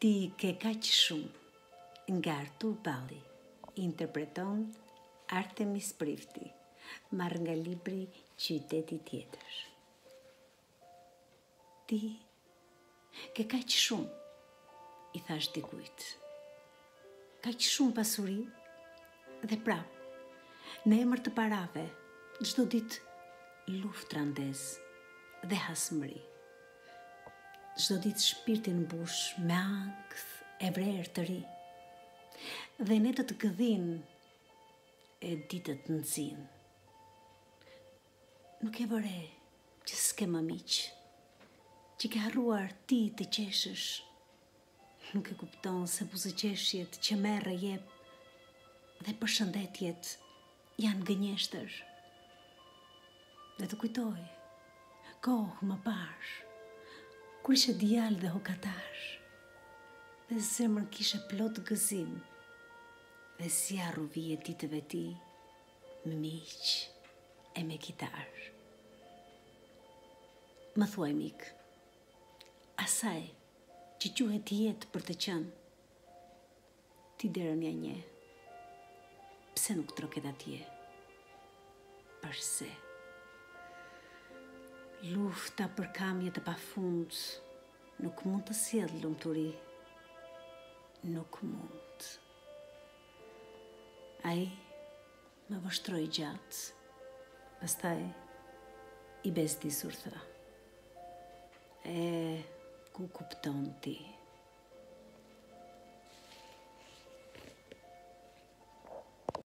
Ti ke kaq shumë Nga Artur Balli interpreton Artemis Prifti marrë nga libri Qyteti tjetër Ti ke kaq shumë i thashë dikujt. Kaq shumë pasuri dhe prap në emër të parave çdo ditë luftëra ndez dhe hasmëri. Çdo ditë shpirtin mbush me ankth e vrer të ri. Dhe netët gdhin e ditët nxin. Nuk e vë re që s'ke më miq. Që ke harruar ti të qeshësh. Nuk e kupton se buzëqeshjet që merr e jep dhe përshëndetjet janë gënjeshtër. Dhe të kujtoj, kohë më parë, kur ishe djalë dhe hokatar, dhe zemër kishe plot gëzim, dhe zjarr u vije ditëve ti, me miq e me kitar. Më thuaj mik, Asaj, që quhet jetë për të qenë. Ti derën ia njeh. Pse nuk troket atje? Përse? Lufta për kamje të pafund nuk mund të sjellë lumturi. Nuk mund. Ai Më vështroi gjatë. Pastaj i bezdisur tha. E ku kupton ti?